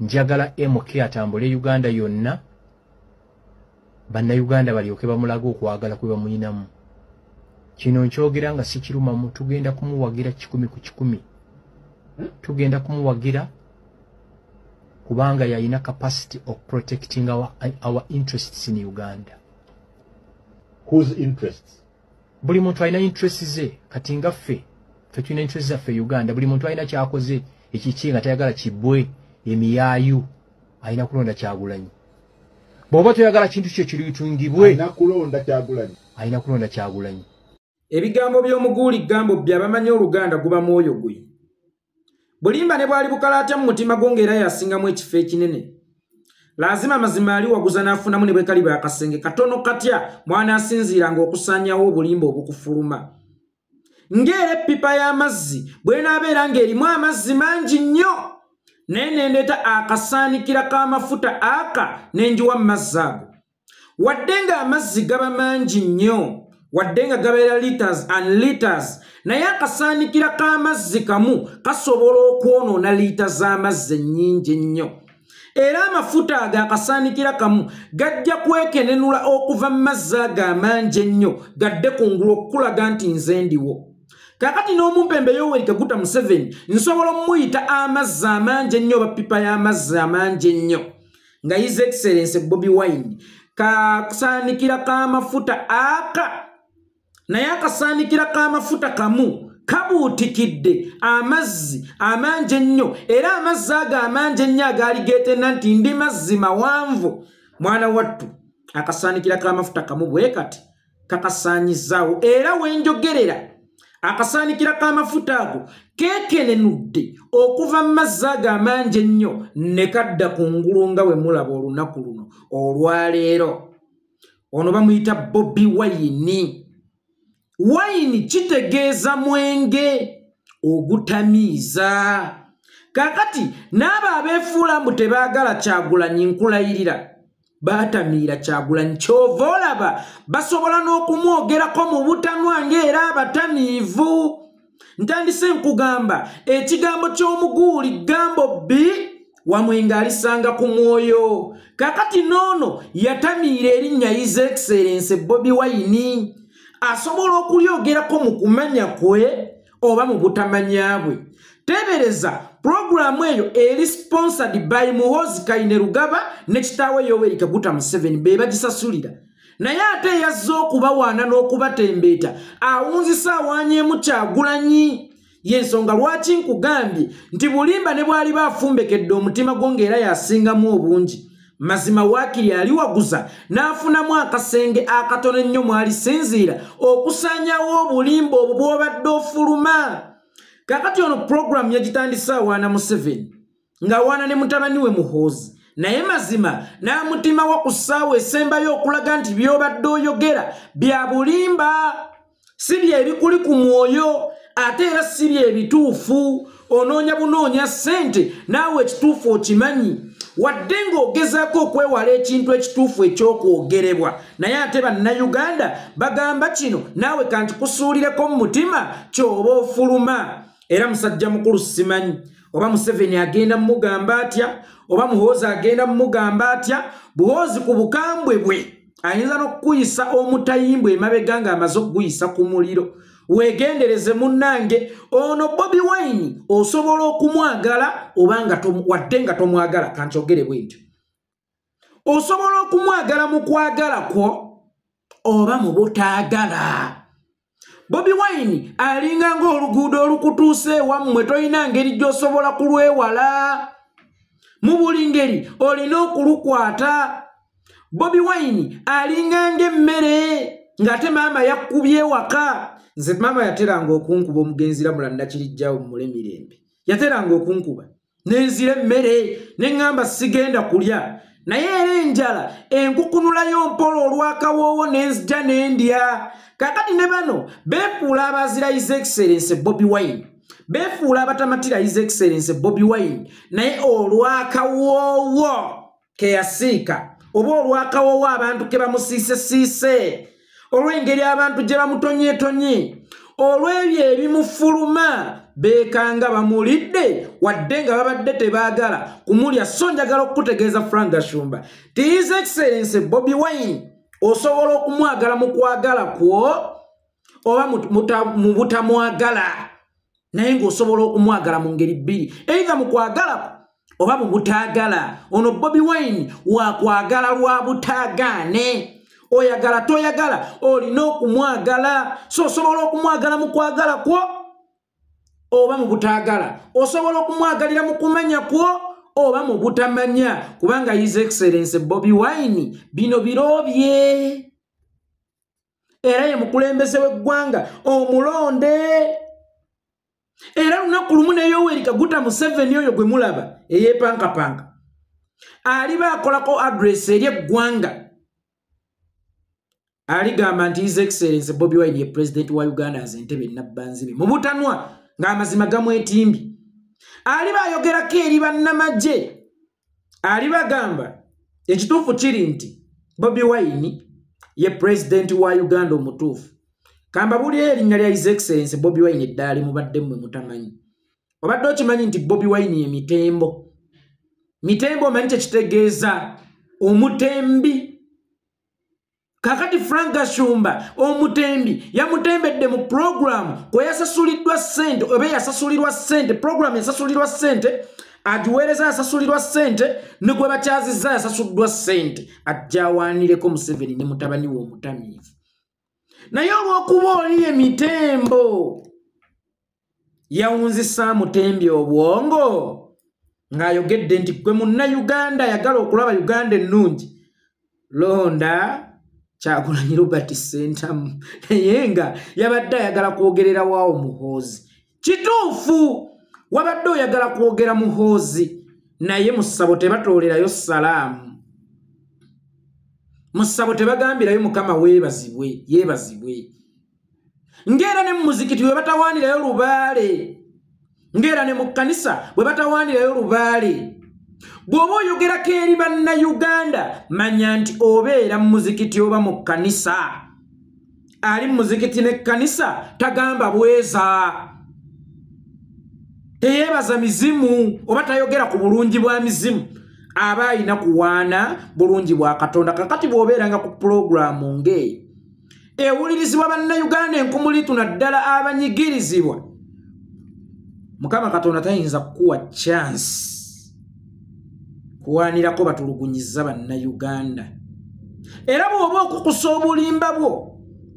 njagala mk atambule uganda yonna. Bannayuganda balyoke bamulaga okwagala kwe bamuyinamu kino nkyogera nga si kirumamu tugenda kumuwagira kikumi ku kikumi. Tugenda kumuwagira kubanga yalina capacity of protecting our, our interests in uganda. Whose interests? Buli muntu alina interest ze kati nga ffe ffe tulina interest zaffe e uganda. Buli muntu alina kyakoze ekiki nga tayagala kibbwe emiyaayu alina kulonda kyagulanyi. Bw'oba toyagala kintu kyo kiriyitungibwe alina kulonda kyagulanyi. ebigambo by'omuguuli gambo bye abamanyi oluganda guba mwoyo gwe. Bulimba ne bwali bukalaatya mu mutima gwo ng'era yasingamu ekifo ekinene. Laazima mazima ali waguza n'afunamu ne bwekali bwakasenge katono katya mwanaasinziiranga okusaanyawo obulimba obukufuluma. Ng'era eppipa y'amazzi bw'enaabeera ng'erimu amazzi mangi nnyo naye nendeeta akasaanikira k'amafuta aka n'enjiwa mu mazzi ago. Wadde ng'amazzi gaba mangi nnyo wadde nga gabeera liters and liters naye akasaanikira k'amazzi kamu kasobola okwonoona liita z'amazzi ennyingi ennyo era amafuta ago akasaanikira kamu gajja kwekenenula okuva mu mazzi ago amangi ennyo gadde kungulu okukulaga nti nze ndiwo kakati n'omumpembe yoweri kaguta museveni nsobola omuyita amazzi amangi ennyo oba pipa y'amazzi amangi ennyo. Nga his excellence bobi wine kasaanikira k'amafuta aka naye akasaanikira k'amafuta kamu kabuutikidde amazzi amangi ennyo era amazzi ago amangi ennyo agaali geetenna nti ndi mazzi mawanvu. Mwana wattu akasaanikira k'amafuta kamu bwe kati kakasaanyizaawo era wenjogerera akasaanikira k'amafuta ago keekenenudde okuva mu mazzi ago amangi ennyo ne kadda ku ngulu nga bwe mulaba olunaku luno. Olwaleero ono bamuyita bobi wayini wayini kitegeeza mwenge ogutamiiza. Kaakati n'abo abeefuula mbu tebaagala kyagulanyi nkulayirira baatamiira kyagulanyi kyova olaba basobola n'okumwogerako mu butanwa ng'era abatamiivu. Ntandise nkugamba ekigambo ky'omuguuli gambo bbi wamwe ng'alisanga ku mwoyo. Kaakati n'ono yatamiira erinnya his excellence bobi wayini asobola okulyogerako mu kumanya kwe oba mu butamanya bwe. Tebereza pulogulaamu eyo eri sponsored by muhozi kaine rugaba ne kitaawe yoweri kaguta museveni be bagisasulira. Naye ate yazze okubawaana n'okubatembeeta awunzisa awaanyeemu kyagulanyi yensonga lwaki nkugambye nti bulimba ne bwali baafumbekedde omutima gwo ng'era yasingamu obungi. Mazima waakiri aliwaguza n'afunamu akasenge akatono ennyo mwalisinziira okusaanyawo obulimba obwo bw'obadde ofuluma kakati ono pulogulaamu yagitandise awaana museveni ng'awaana ne mutabani we muhoozi. Naye mazima n'amutimawo ku ssaawa esembayo okulaga nti by'obadde oyogera bya bulimba si byebikuli ku mwoyo ate era si byebituufu onoonya bunoonya ssente naawe ekituufu okimanyi. Wadde ng'ogezaako okwewala ekintu ekituufu ekyokwogerebwa naye ate bannayuganda bagamba kino naawe kankikusuulireko mu mutima ky'oba ofuluma era musajja mukulu simanyi. Oba museveni agenda mumugamba atya? Oba muhoozi agenda mumugamba atya? Buhoozi ku bukambwe bwe. Ayinza n'okukuyisa omutayimbwa emabega ng'amaze okuguyisa ku muliro. Weegendereze munnange ono bobi wine osobola okumwagala obanga wadde nga tomwagala kankyogere bwentyo. Osobola okumwagala mu kwagala kwo oba mu butaagala bobi wine alinga ng'oluguudo olukutuuse ewammwe tolina ngeri gy'osobola kulwewala. Mu buli ngeri olina okulukwata. Bobi wine alinga ng'emmere ng'ate maama yakkubye ewaka. Nze maama yateranga okunkuba omugenzira mulanda kirijjawo mumule mirembe yateranga okunkuba. Nenzira emmere neŋŋamba sigenda kulya naye era enjala enkukunulayo mpola olwakawoowo nenzija nendya kakati ne bano beefuula abazira his excellence bobi wine beefuula abatamatira his excellence bobi wine naye olwakawoowo keyasiika oba olwakawoowo abantu ke bamusiisesiise olw'engeri abantu gye bamutonyeetonye olw'ebyo ebimufuluma beekanga bamulidde wadde nga babadde tebaagala kumulya. So njagala okukutegeeza frank gashumba. Ti his excellence bobi wine osobola okumwagala mu kwagala kwo oba mu butamwagala? Naye ng'osobola okumwagala mu ngeri bbiri. Eitha mu kwagala kwo oba mu butaagala? Ono bobi wine wakwagala lwa butaagaane. Oyagala toyagala olina okumwagala. So osobola okumwagala mu kwagala kwo oba mu butaagala osobola okumwagalira mu kumanya kwo oba mu butamanya. Kubanga his excellence bobi wine bino birobye era ye mukulembeze w'eggwanga omulonde. Era lunaku lumu neyoweri kaguta museveni oyo gwe mulaba eyepankapanka aliba akolako adresi eri eggwanga. Aligamba nti his excellence bobi wine ye pulezidenti wa uganda aze entebe nabbanzibe mu butanwa ng'amazima gamwetimbi. Aliba ayogerako eri bannamagye. Aliba agamba ekituufu kiri nti bobi wine ye pulezidenti wa uganda omutuufu. Kamba buli erinnya lya his excellence bobi wine eddaali mubadde mmwe mutamanyi. Obadde okimanyi nti bobi wine ye mitembo. Mitembo omanyi kyekitegeeza omutembi kakati frank gashumba omutembi yamutembedde mu puroguramu kwe yasasuliddwa ssente oba yasasulirwa ssente puroguramu yasasulirwa ssente agiweereza yasasulirwa ssente ne gwe bakyazizza yasasuddwa ssente. Ajja awaanireko museveni ne mutabani we omutamiivu. Naye olw'okuba oli emitembo yawunzisa mutembi obwongo ng'ayogedde nti gwe munnayuganda ayagala okulaba uganda ennungi londa kyagulanyi robert sentamu. Naye nga yabadde ayagala kwogerera waawo muhoozi. Kituufu! Wabadde oyagala kwogera muhoozi. Naye mu ssabo tebatoolerayo salaamu. Mu ssabo tebagambirayo mukama weebazibwe yeebazibwe. Ng'era ne mu muzikiti bwe batawaanirayo lubaale. Ng'era ne mu kkanisa bwe batawaanirayo lubaale bw'oba oyogerako eri bannayuganda manya nti obeera mu muzikiti oba mu kkanisa. Ali mu muzikiti n'ekkanisa tagamba bweza. Teyeebaza mizimu oba tayogera ku bulungi bwa mizimu. Aba alina kuwaana bulungi bwa katonda kakati bw'obeeranga ku pulogulaamu ng'eyo ewulirizibwa bannayuganda enkumulituna ddala abanyigirizibwa. Mukama katonda tayinza kukuwa chansi kuwaanirako batulugunyiza bannayuganda. Era bw'oba okukusa obulimba bwo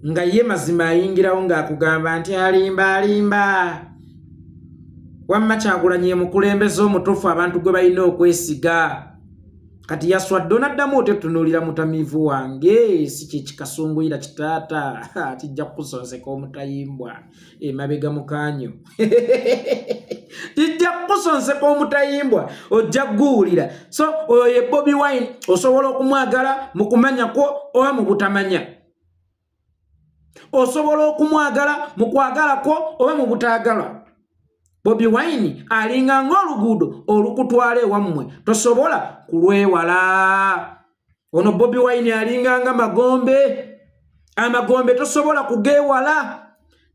nga ye mazima ayingirawo ng'akugamba nti alimba alimba. Wamma kyagulanyi emukulembeza omutuufu abantu gwe balina okwesiga kati yaswadde onaddamu otetunuulira mutamiivu wange si kyekikasunguyira kitaata? Kijja kukusonseka omutayimbwa emabega mukanyo kijja kukusonseka omutayimbwa ojja guwulira. So oyo ye bobi wine osobola okumwagala mu kumanya kwo oba mu butamanya? Osobola okumwagala mu kwagala kwo oba mu butaagala bobi wine alinga ng'oluguudo olukutwala ewammwe. Tosobola kulwewala. Ono bobi wine alinganga magombe. Amagombe tosobola kugeewala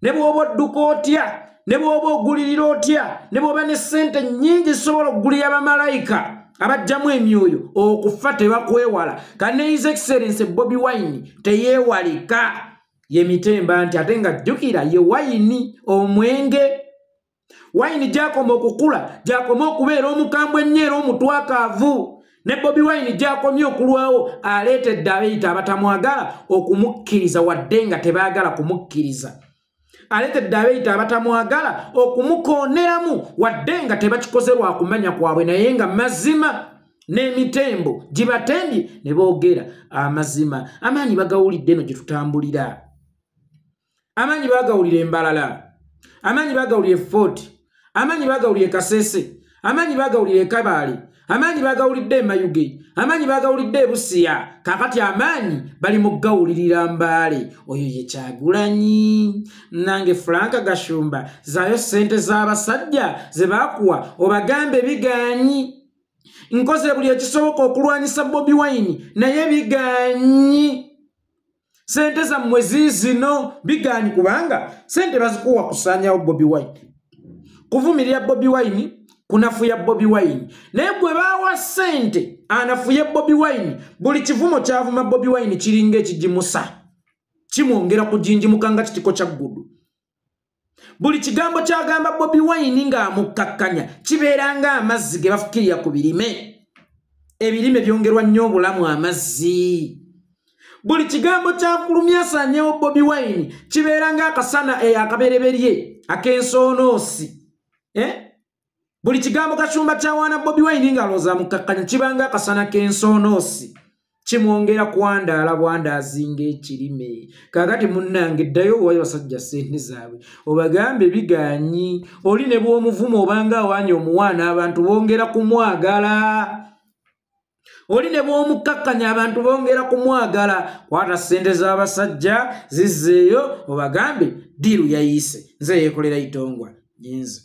ne bw'oba odduka otya ne bw'oba ogulirira otya ne bw'oba ne ssente nnyingi zisobola okugulira bamalayika abajjamu emyoyo okufa tebakwewala. Kane his excellence bobi wine teyeewalika. Ye mitemba nti ate nga jjukira ye wayini omwenge wayini gyakoma okukula gyakoma okubeera omukambwe ennyo era omutwakaavu ne bobi wayini gyakomye okulwawo aleetedde abeyita abatamwagala okumukkiriza wadde nga tebaagala kumukkiriza. Aleetedde abeyita abatamwagala okumukooneramu wadde nga tebakikoze lwa kumanya kwabwe naye nga mazima n'emitembo gibatendye ne boogera amazima. Amaanyi bagawulidde eno gye tutambulira. Amaanyi bagawulira embalala. Amaanyi bagawulira efooti amaanyi bagawulira ekasese amaanyi bagawulira ekabaali amaanyi bagawulidde emayuge amaanyi bagawulidde ebusiya kakati amaanyi bali mu gawulirira mbaale. Oyo ye kyagulanyi. Nange franka gashumba zaayo ssente z'abasajja ze baakuwa obagambe bigaanyi. Nkoze buli ekisoboka okulwanyisa bobi wine naye bigaanyi. Sente zammwe ziizino bigaanyi kubanga sente bazikuwa kusaanyawo bobi wine kuvumirira bobi wine kunafuya bobi wine. Naye gwe baawa ssente anafuye bobi wine buli kivumo kyavuma bobi wine kiringa ekigimusa kimwongera kujinjimuka nga kitiko kya ggudu. Buli kigambo kyagamba bobi wine ng'amukkakkanya kibeera ng'amazzi ge bafukirira ku birime. Ebirime byongerwa nnyo obulamu amazzi. Buli kigambo kyakulumyasanyewo bobi wine kibeera ng'akasana akabereberye ak'ensoonoosi eh? Buli kigambo kacumba kyawaana bobi wine ng'alowooza mukkakkanya kiba ng'akasana k'ensoonoosi kimwongera kwandaala bwandaazi ng'ekirime kaakati munnange ddayo owayo basajja sente zaabwe. Obagambe biganyi oli ne bw'omuvuma obanga awaanya omuwaana abantu bongera kumwagala. Oli ne bw'omukkakkanya abantu bongera kumwagala. Kwata ssente z'abasajja zizzeeyo obagambe diiru yayiise. Nze yeekolera itongwa nyinza